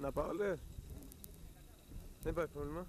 Na Paula? Ne var problema?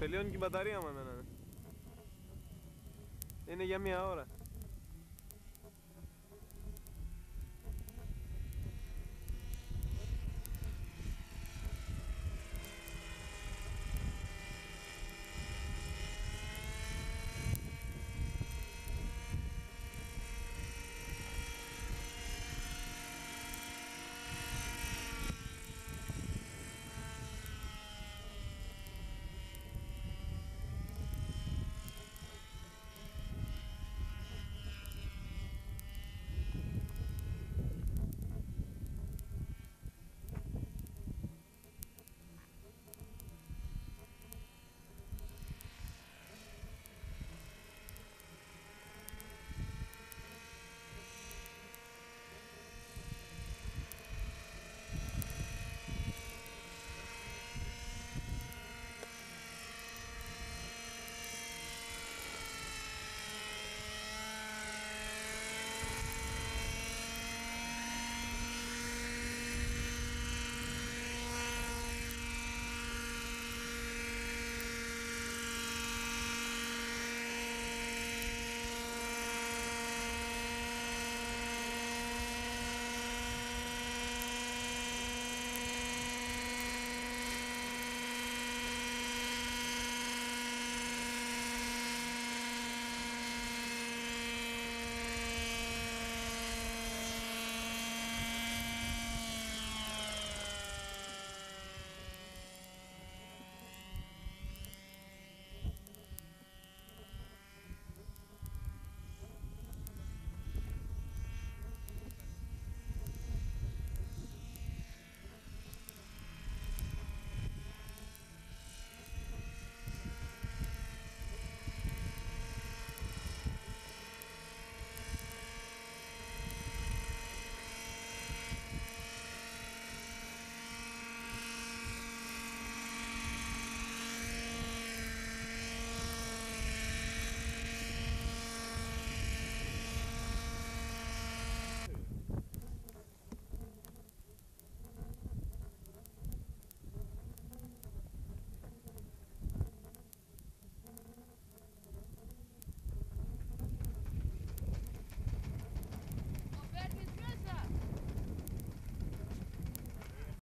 Τελειώνει και η μπαταρία μου εμένα. ναι. Είναι για μία ώρα.